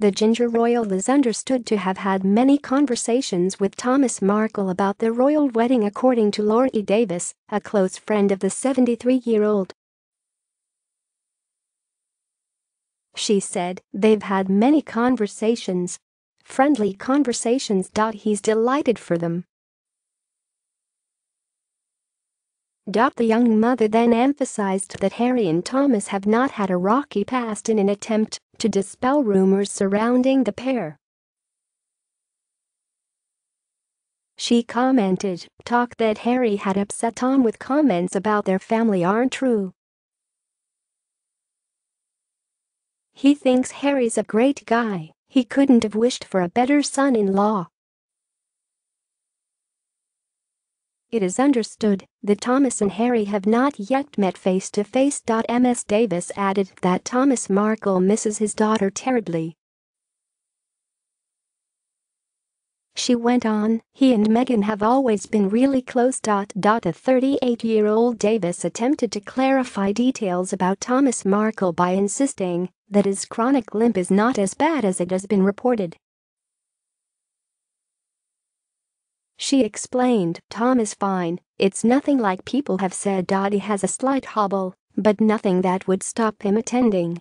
The ginger royal is understood to have had many conversations with Thomas Markle about the royal wedding according to Laurie Davis, a close friend of the 73-year-old. She said they've had many conversations. Friendly conversations. He's delighted for them. The young mother then emphasized that Harry and Thomas have not had a rocky past in an attempt to dispel rumors surrounding the pair. She commented, talk that Harry had upset Tom with comments about their family aren't true. He thinks Harry's a great guy, he couldn't have wished for a better son-in-law. It is understood that Thomas and Harry have not yet met face-to-face. Ms. Davis added that Thomas Markle misses his daughter terribly. She went on, he and Meghan have always been really close. The 38-year-old Davis attempted to clarify details about Thomas Markle by insisting that his chronic limp is not as bad as it has been reported. She explained, Tom is fine, it's nothing like people have said. He has a slight hobble, but nothing that would stop him attending.